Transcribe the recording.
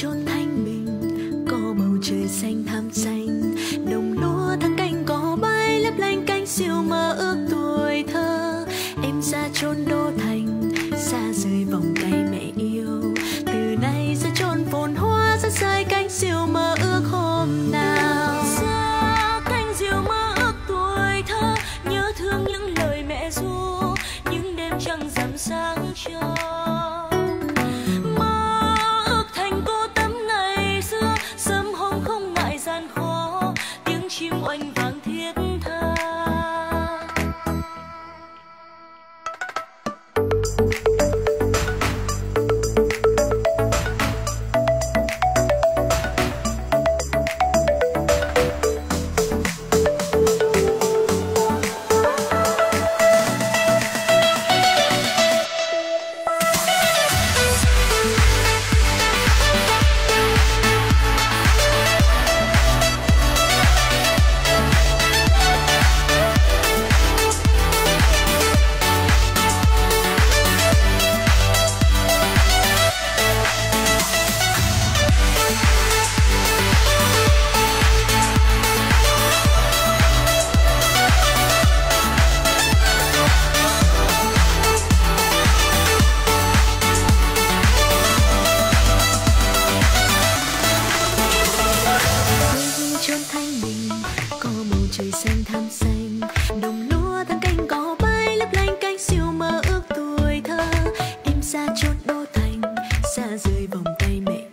chốn thanh bình, có bầu trời xanh thắm xanh. Đồng lúa thắng cánh có bay lấp lánh cánh siêu mơ ước tuổi thơ. Em ra chốn đô thành, xa rời vòng tay mẹ yêu. Từ nay sẽ chốn phồn hoa ra sai cánh siêu mơ ước hôm nào. Xa cánh diều mơ ước tuổi thơ, nhớ thương những lời mẹ ru. Những đêm trăng rằm sáng trưa cam xanh. Đồng lúa thang canh cỏ bay lấp lánh cánh siêu mơ ước tuổi thơ. Em xa chốn đô thành, xa rơi vòng tay mẹ